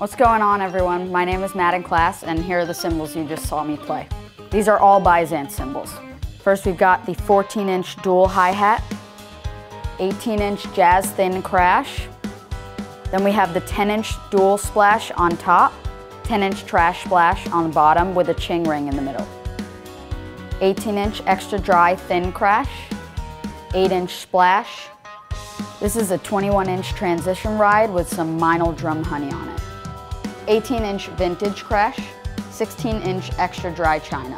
What's going on everyone? My name is Madden Klass and here are the cymbals you just saw me play. These are all Byzance cymbals. First we've got the 14 inch dual hi-hat, 18 inch jazz thin crash, then we have the 10 inch dual splash on top, 10 inch trash splash on the bottom with a ching ring in the middle. 18 inch extra dry thin crash, 8 inch splash. This is a 21 inch transition ride with some Meinl drum honey on it. 18 inch vintage crash, 16 inch extra dry china.